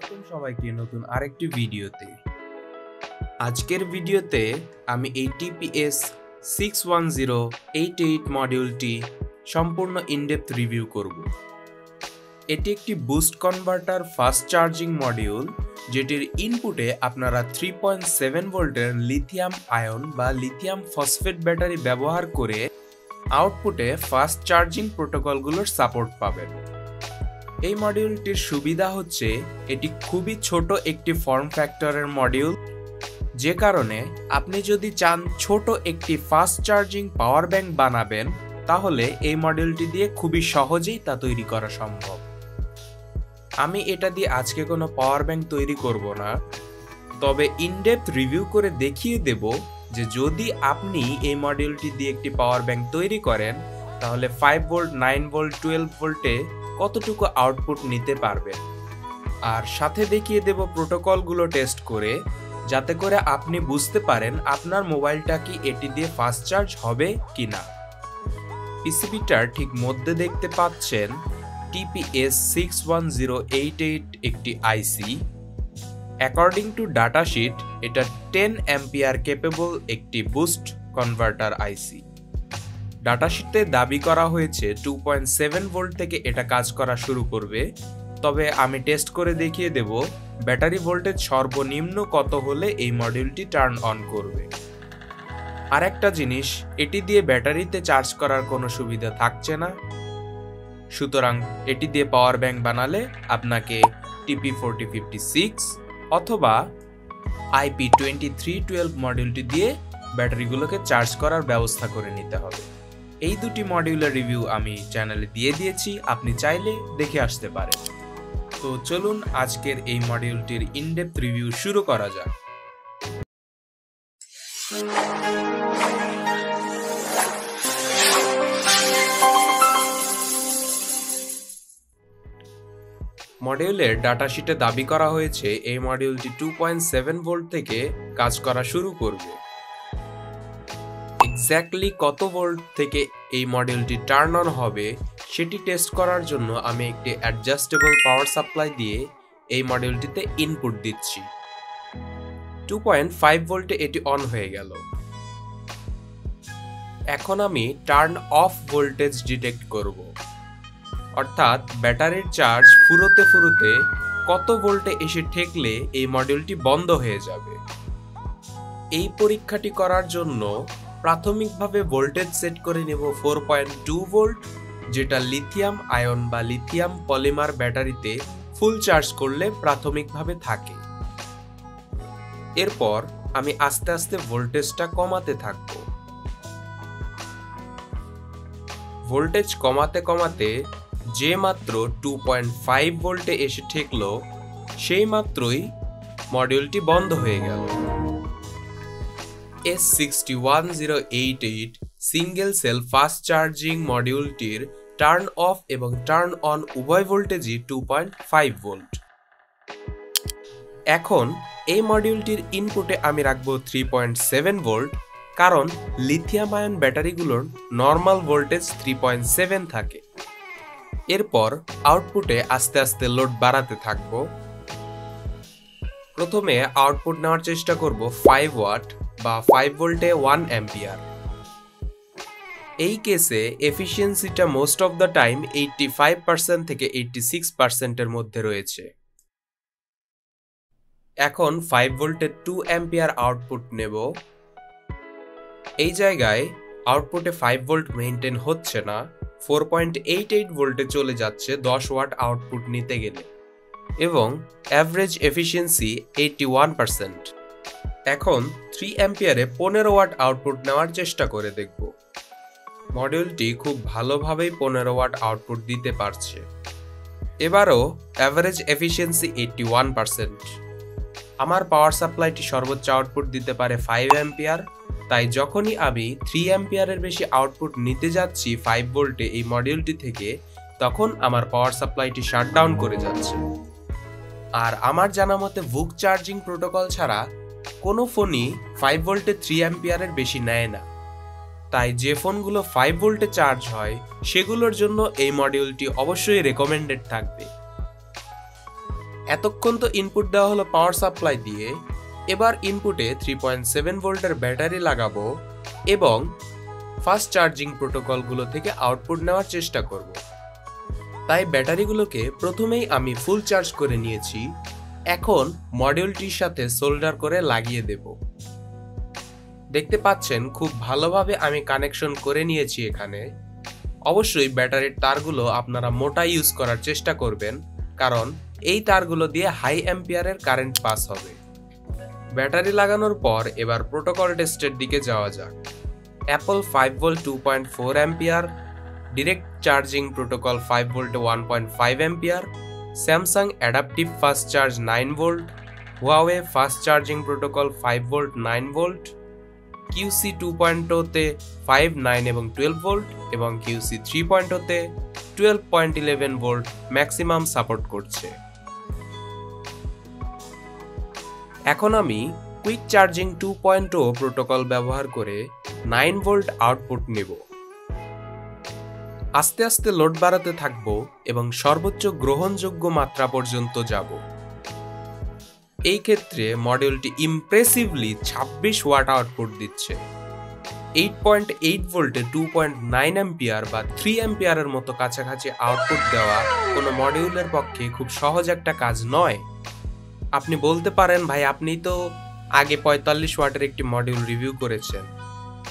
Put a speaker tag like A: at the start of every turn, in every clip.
A: স্বাগতম সবাইকে নতুন আরেকটি ভিডিওতে। আজকের ভিডিওতে আমি এই TPS six one zero eight eight মডিউলটি সম্পূর্ণ ইনডেপথ রিভিউ করব। এটি একটি boost converter fast charging module যেটির ইনপুটে আপনারা থ্রি পয়েন্ট সেভেন ভোল্টের লিথিয়াম আয়ন বা লিথিয়াম ফসফেট ব্যাটারি ব্যবহার করে আউটপুটে ফাস্ট চার্জিং প্রোটোকলগুলোর সাপোর্ট পাবেন। এই মডিউলটির সুবিধা হচ্ছে এটি খুবই ছোট একটি ফর্ম ফ্যাক্টরের মডিউল যে কারণে আপনি যদি চান ছোট একটি ফাস্ট চার্জিং পাওয়ার ব্যাংক বানাবেন, তাহলে এই মডিউলটি দিয়ে খুবই সহজেই তা তৈরি করা সম্ভব। আমি এটা দিয়ে আজকে কোনো পাওয়ার ব্যাংক তৈরি করব না, তবে ইনডেপথ রিভিউ করে দেখিয়ে দেব যে যদি আপনি এই মডিউলটি দিয়ে একটি পাওয়ার ব্যাংক তৈরি করেন, তাহলে five volt nine volt twelve ভোল্টে কতটুকু আউটপুট নিতে পারবেন। আর সাথে দেখিয়ে দেব প্রোটোকলগুলো টেস্ট করে, যাতে করে আপনি বুঝতে পারেন আপনার মোবাইলটা কি এটি দিয়ে ফাস্ট চার্জ হবে কি না পিসিবিটার ঠিক মধ্যে দেখতে পাচ্ছেন TPS six one zero eight eight একটি IC according to data sheet এটা টেন অ্যাম্পিয়ার কেপেবল একটি বুস্ট কনভার্টার আইসি ডাটাশিটে দাবি করা হয়েছে টু পয়েন্ট সেভেন ভোল্ট থেকে এটা কাজ করা শুরু করবে। তবে আমি টেস্ট করে দেখিয়ে দেব, ব্যাটারি ভোল্টেজ সর্বনিম্ন কত হলে এই মডিউলটি টার্ন অন করবে। আর একটা জিনিস, এটি দিয়ে ব্যাটারিতে চার্জ করার কোনো সুবিধা থাকছে না। সুতরাং এটি দিয়ে পাওয়ার ব্যাংক বানালে আপনাকে টিপি ফোরটি ফিফটি সিক্স অথবা আইপি টোয়েন্টি থ্রি টুয়েলভ মডিউলটি দিয়ে ব্যাটারিগুলোকে চার্জ করার ব্যবস্থা করে নিতে হবে। এই দুটি মডিউলের রিভিউ আমি চ্যানেলে দিয়ে দিয়েছি, আপনি চাইলে দেখে আসতে পারেন। তো চলুন আজকের এই মডিউলটির ইনডেপথ রিভিউ শুরু করা যাক। মডিউলের ডাটাশিটে দাবি করা হয়েছে, এই মডিউলটি টু পয়েন্ট সেভেন ভোল্ট থেকে কাজ করা শুরু করবে। এক্স্যাক্টলি কত ভোল্ট থেকে এই মডিউলটি টার্ন অন হবে, সেটি টেস্ট করার জন্য আমি একটি অ্যাডজাস্টেবল পাওয়ার সাপ্লাই দিয়ে এই মডিউলটিতে ইনপুট দিচ্ছি। টু পয়েন্ট ফাইভ ভোল্টে এটি অন হয়ে গেল। এখন আমি টার্ন অফ ভোল্টেজ ডিটেক্ট করব। অর্থাৎ ব্যাটারির চার্জ ফুরোতে ফুরোতে কত ভোল্টে এসে ঠেকলে এই মডিউলটি বন্ধ হয়ে যাবে। এই পরীক্ষাটি করার জন্য প্রাথমিকভাবে ভোল্টেজ সেট করে নেব ফোর পয়েন্ট টু ভোল্ট যেটা লিথিয়াম আয়ন বা লিথিয়াম পলিমার ব্যাটারিতে ফুল চার্জ করলে প্রাথমিকভাবে থাকে। এরপর আমি আস্তে আস্তে ভোল্টেজটা কমাতে থাকব। ভোল্টেজ কমাতে কমাতে যে মাত্র টু পয়েন্ট ফাইভ ভোল্টে এসে ঠেকল, সেই মাত্রই মডিউলটি বন্ধ হয়ে গেল। S sixty one zero eight eight single cell fast charging মডিউলটির turn off এবং টার্ন অন উভয় ভোল্টেজই টু পয়েন্ট ফাইভ ভোল্ট এখন এই মডিউলটির ইনপুটে আমি রাখব থ্রি পয়েন্ট সেভেন ভোল্ট কারণ lithium ion ব্যাটারিগুলোর normal voltage three point seven থাকে। এরপর আউটপুটে আস্তে আস্তে লোড বাড়াতে থাকব। প্রথমে আউটপুট নেওয়ার চেষ্টা করব ফাইভ ওয়াট বা ফাইভ ভোল্টে ওয়ান অ্যাম্পিয়ার এই কেসে এফিসিয়েন্সিটা most of the time eighty five percent থেকে এইটটি সিক্স পার্সেন্টের মধ্যে রয়েছে। এখন ফাইভ ভোল্টের টু অ্যাম্পিয়ার আউটপুট নেব। এই জায়গায় আউটপুটে ফাইভ ভোল্ট মেনটেন হচ্ছে না ফোর পয়েন্ট এইট এইট ভোল্টে চলে যাচ্ছে দশ ওয়াট আউটপুট নিতে গেলে। এবং average efficiency eighty one percent এখন থ্রি অ্যাম্পিয়ারে পনেরো ওয়াট আউটপুট নেওয়ার চেষ্টা করে দেখব। মডিউলটি খুব ভালোভাবেই পনেরো ওয়াট আউটপুট দিতে পারছে। এবারও average efficiency eighty one percent আমার পাওয়ার সাপ্লাইটি সর্বোচ্চ আউটপুট দিতে পারে ফাইভ অ্যাম্পিয়ার তাই যখনই আমি থ্রি অ্যাম্পিয়ারের বেশি আউটপুট নিতে যাচ্ছি ফাইভ ভোল্টে এই মডিউলটি থেকে, তখন আমার পাওয়ার সাপ্লাইটি শাটডাউন করে যাচ্ছে। আর আমার জানা মতে বুক চার্জিং প্রোটোকল ছাড়া কোনো ফোনই ফাইভ ভোল্টে থ্রি অ্যাম্পিয়ারের বেশি নেয় না। তাই যে ফোনগুলো ফাইভ ভোল্টে চার্জ হয়, সেগুলোর জন্য এই মডিউলটি অবশ্যই রেকমেন্ডেড থাকবে। এতক্ষণ তো ইনপুট দেওয়া হলো পাওয়ার সাপ্লাই দিয়ে, এবার ইনপুটে থ্রি পয়েন্ট সেভেন ভোল্টের ব্যাটারি লাগাবো এবং ফাস্ট চার্জিং প্রোটোকলগুলো থেকে আউটপুট নেওয়ার চেষ্টা করব। তাই ব্যাটারিগুলোকে প্রথমেই আমি ফুল চার্জ করে নিয়েছি। এখন মডিউলটির সাথে সোল্ডার করে লাগিয়ে দেব। দেখতে পাচ্ছেন, খুব ভালোভাবে আমি কানেকশন করে নিয়েছি এখানে। অবশ্যই ব্যাটারির তারগুলো আপনারা মোটা ইউজ করার চেষ্টা করবেন, কারণ এই তারগুলো দিয়ে হাই অ্যাম্পিয়ারের কারেন্ট পাস হবে। ব্যাটারি লাগানোর পর এবার প্রোটোকল টেস্টের দিকে যাওয়া যাক। Apple five volt two point four ampere direct charging protocol five ভোল্টে one point five ampere Samsung adaptive fast charge nine volt Huawei fast charging protocol five volt nine volt QC two পয়েন্টোতে five nine এবং twelve volt এবং QC three পয়েন্টোতে twelve point eleven volt maximum support করছে। এখন আমি quick charging two point O protocol ব্যবহার করে nine volt output নেব। আস্তে আস্তে লোড বাড়াতে থাকব এবং সর্বোচ্চ গ্রহণযোগ্য মাত্রা পর্যন্ত যাব। এই ক্ষেত্রে মডেলটি ইমপ্রেসিভলি ছাব্বিশ ওয়াট আউটপুট দিচ্ছে। এইট পয়েন্ট এইট ভোল্টে টু পয়েন্ট নাইন অ্যাম্পিয়ার বা থ্রি অ্যাম্পিয়ারের মতো কাছাকাছি আউটপুট দেওয়া কোনো মডিউলের পক্ষে খুব সহজ একটা কাজ নয়। আপনি বলতে পারেন, ভাই, আপনি তো আগে পঁয়তাল্লিশ ওয়াটের একটি মডিউল রিভিউ করেছেন।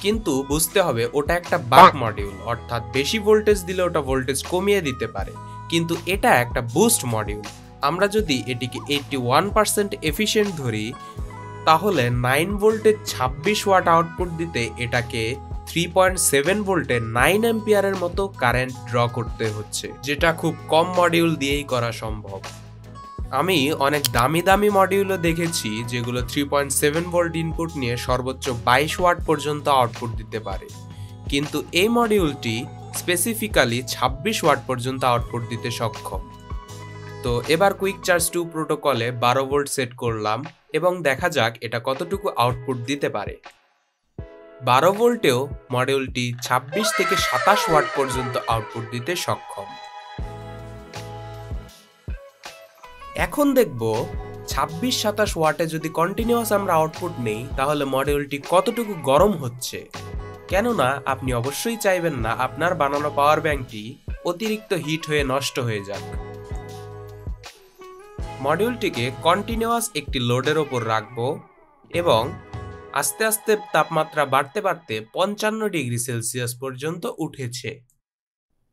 A: কিন্তু বুঝতে হবে ওটা একটা বাক মডিউল অর্থাৎ বেশি ভোল্টেজ দিলে ওটা ভোল্টেজ কমিয়ে দিতে পারে কিন্তু এটা একটা বুস্ট মডিউল আমরা যদি এটিকে এইটটি ওয়ান পার্সেন্ট এফিসিয়েন্ট ধরি তাহলে নাইন ভোল্টের ছাব্বিশ ওয়াট আউটপুট দিতে এটাকে থ্রি পয়েন্ট সেভেন ভোল্টে নাইন অ্যাম্পিয়ারের মতো কারেন্ট ড্র করতে হচ্ছে যেটা খুব কম মডিউল দিয়েই করা সম্ভব। আমি অনেক দামি দামি মডিউলও দেখেছি যেগুলো three point seven volt input নিয়ে সর্বোচ্চ বাইশ ওয়াট পর্যন্ত আউটপুট দিতে পারে। কিন্তু এই মডিউলটি স্পেসিফিক্যালি ছাব্বিশ ওয়াট পর্যন্ত আউটপুট দিতে সক্ষম। তো এবার কুইক চার্জ টু প্রোটোকলে বারো ভোল্ট সেট করলাম এবং দেখা যাক এটা কতটুকু আউটপুট দিতে পারে। বারো ভোল্টেও মডিউলটি ছাব্বিশ থেকে সাতাশ ওয়াট পর্যন্ত আউটপুট দিতে সক্ষম। এখন দেখব ছাব্বিশ সাতাশ ওয়াটে যদি কন্টিনিউয়াস আমরা আউটপুট নেই, তাহলে মডিউলটি কতটুকু গরম হচ্ছে? কেননা আপনি অবশ্যই চাইবেন না আপনার বানানো পাওয়ার ব্যাংকটি অতিরিক্ত হিট হয়ে নষ্ট হয়ে যাক। মডিউলটিকে কন্টিনিউয়াস একটি লোডের ওপর রাখব এবং আস্তে আস্তে তাপমাত্রা বাড়তে বাড়তে পঞ্চান্ন ডিগ্রি সেলসিয়াস পর্যন্ত উঠেছে।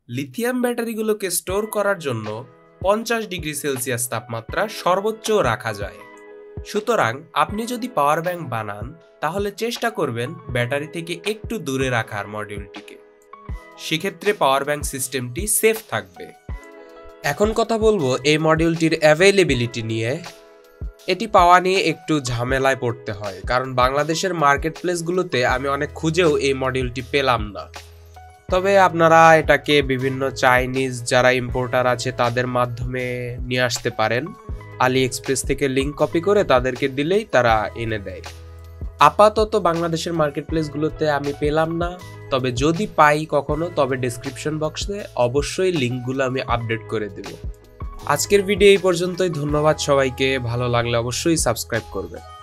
A: লিথিয়াম ব্যাটারিগুলোকে স্টোর করার জন্য পঞ্চাশ ডিগ্রি সেলসিয়াস তাপমাত্রা সর্বোচ্চ রাখা যায়। সুতরাং আপনি যদি পাওয়ার ব্যাংক বানান, তাহলে চেষ্টা করবেন ব্যাটারি থেকে একটু দূরে রাখার মডিউলটিকে। সেক্ষেত্রে পাওয়ার ব্যাংক সিস্টেমটি সেফ থাকবে। এখন কথা বলব এই মডিউলটির অ্যাভেলেবিলিটি নিয়ে। এটি পাওয়া নিয়ে একটু ঝামেলায় পড়তে হয়, কারণ বাংলাদেশের মার্কেট প্লেসগুলোতে আমি অনেক খুঁজেও এই মডিউলটি পেলাম না। তবে আপনারা এটাকে বিভিন্ন চাইনিজ যারা ইম্পোর্টার আছে তাদের মাধ্যমে নিয়ে আসতে পারেন। আলি এক্সপ্রেস থেকে লিঙ্ক কপি করে তাদেরকে দিলেই তারা এনে দেয়। আপাতত বাংলাদেশের মার্কেট প্লেসগুলোতে আমি পেলাম না, তবে যদি পাই কখনো, তবে ডিসক্রিপশন বক্সে অবশ্যই লিঙ্কগুলো আমি আপডেট করে দেব। আজকের ভিডিও এই পর্যন্তই, ধন্যবাদ সবাইকে, ভালো লাগলে অবশ্যই সাবস্ক্রাইব করবেন।